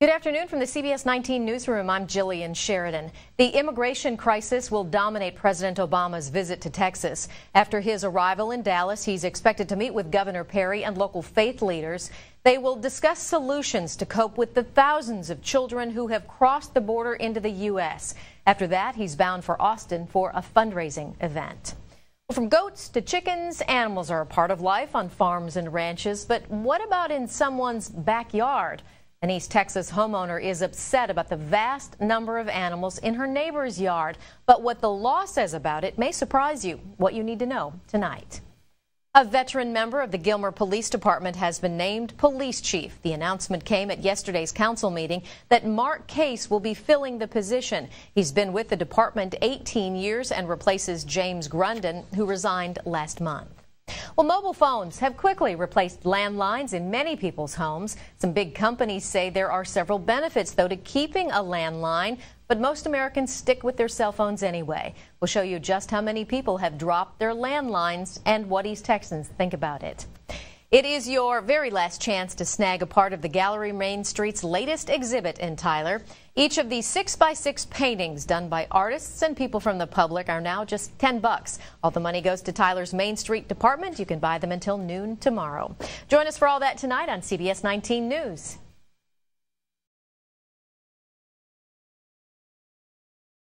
Good afternoon from the CBS 19 newsroom. I'm Jillian Sheridan. The immigration crisis will dominate President Obama's visit to Texas. After his arrival in Dallas, he's expected to meet with Governor Perry and local faith leaders. They will discuss solutions to cope with the thousands of children who have crossed the border into the U.S. After that, he's bound for Austin for a fundraising event. From goats to chickens, animals are a part of life on farms and ranches. But what about in someone's backyard? An East Texas homeowner is upset about the vast number of animals in her neighbor's yard. But what the law says about it may surprise you. What you need to know tonight. A veteran member of the Gilmer Police Department has been named police chief. The announcement came at yesterday's council meeting that Mark Case will be filling the position. He's been with the department 18 years and replaces James Grunden, who resigned last month. Well, mobile phones have quickly replaced landlines in many people's homes. Some big companies say there are several benefits, though, to keeping a landline, but most Americans stick with their cell phones anyway. We'll show you just how many people have dropped their landlines and what East Texans think about it. It is your very last chance to snag a part of the Gallery Main Street's latest exhibit in Tyler. Each of these 6 by 6 paintings done by artists and people from the public are now just 10 bucks. All the money goes to Tyler's Main Street department. You can buy them until noon tomorrow. Join us for all that tonight on CBS 19 News.